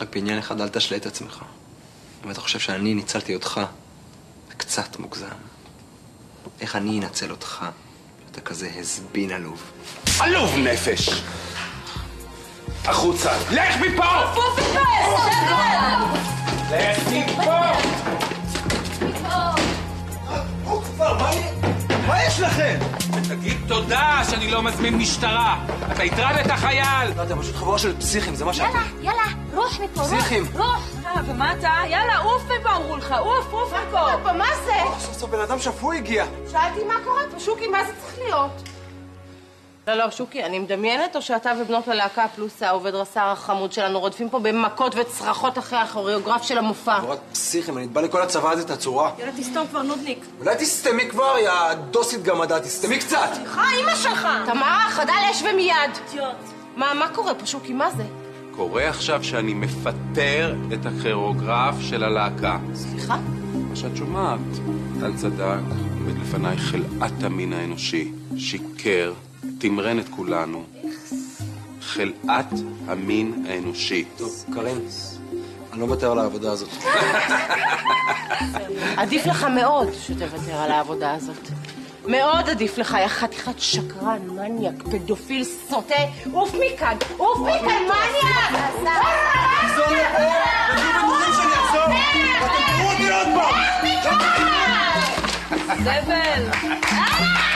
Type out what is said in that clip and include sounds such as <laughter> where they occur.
רק בעניין אחד אל תשלה את עצמך. אם אתה חושב שאני ניצלתי אותך, זה קצת מוגזם. איך אני אנצל אותך? אתה כזה הסבין עלוב. עלוב נפש! החוצה! לך מפה! פופי פס! לכם? תגיד תודה שאני לא מזמין משטרה! אתה הטרדת חייל! לא, אתם פשוט חבורה של פסיכים, זה מה שאתם. יאללה, יאללה, רוח מפה, רוח. פסיכים. רוח. אה, ומה אתה? יאללה, עוף מפה אמרו לך, עוף, עוף מפה. פה, מה זה? סוף סוף בן אדם שפוי הגיע. שאלתי מה קורה פה, שוקי, מה זה צריך להיות? לא, לא, שוקי, אני מדמיינת או שאתה ובנות הלהקה פלוס העובד רס"ר החמוד שלנו רודפים פה במכות וצרחות אחרי הכוריאוגרף של המופע. חבורת פסיכים, אני אתבע לכל הצבא הזה את הצורה. יאללה, תסתום כבר, נודניק. אולי תסתמי כבר, יא דוסית גמדה, תסתמי קצת. סליחה, אימא שלך! תמרה, חדל אש ומיד. אידיוט. מה, מה קורה פה, שוקי, מה זה? קורה עכשיו שאני מפטר את הכירוגרף של הלהקה. סליחה? מה שאת שומעת, טל צדק, עומד לפניי חלאת המין האנושי, שיקר, תמרן את כולנו. חלאת המין האנושי. טוב, קארין, אני לא מוותר על העבודה הזאת. <laughs> עדיף לך מאוד שתוותר על העבודה הזאת. מאוד עדיף לך, יא חתיכת שקרן, מניאק, פדופיל, סוטה. עוף מכאן, עוף מכאן, מניאק! תחזור לפה, תגידו בטוחים שאני אחזור, ואתם תראו אותי עוד פעם! <laughs> זבל! <laughs>